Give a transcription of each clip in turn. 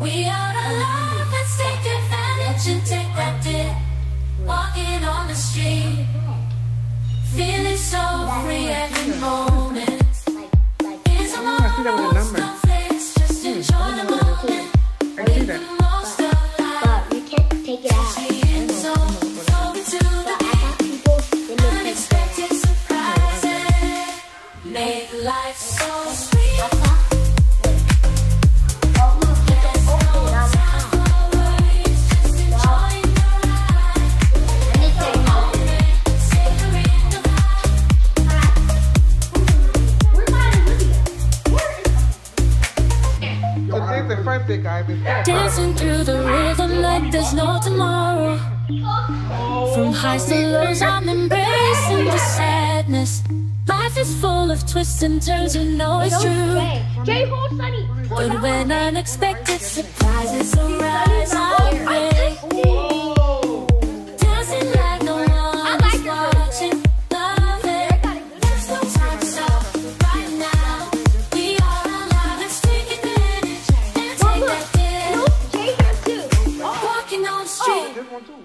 we are alive. Let's take advantage and take that dip. Walking on the street, feeling so free every moment. It's a hmm. I see that with a number. no just enjoy the moment. I see Make that. the most of life. But we can't take it out. Being so open to the But I thought people didn't take unexpected surprises. Make life so sweet. So take big guy before. Dancing through the rhythm like there's no tomorrow. From highs to lows, I'm embracing the sadness. Life is full of twists and turns, you know it's true. Jay? Jay, hold Sunny. Hold But when unexpected surprises arise, I'm ready.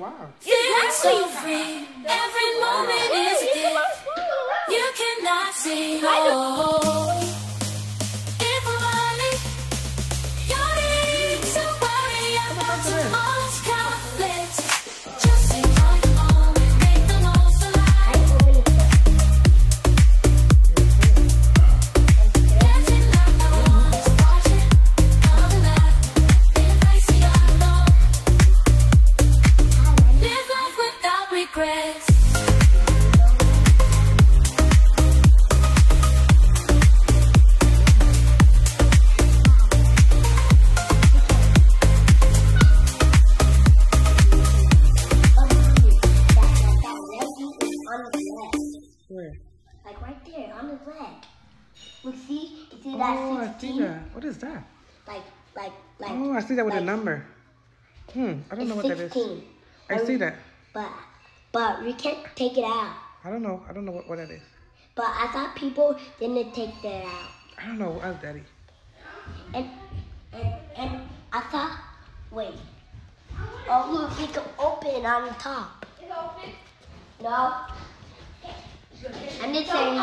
Wow. free. Every moment is a gift. You cannot see. Oh, if we're running, you need to worry about tomorrow's conflicts. Like right there, on his leg. Look, see? You see Oh, that I see 16? that. What is that? Like, like, like. Oh, I see that with a number. Hmm. I don't know what that is. 16. I see that. But, but we can't take it out. I don't know. I don't know what, what that is. But I thought people didn't take that out. I don't know. Ask Daddy. And, and, and I thought, wait. Oh, look, we can open on the top. No. I'm just saying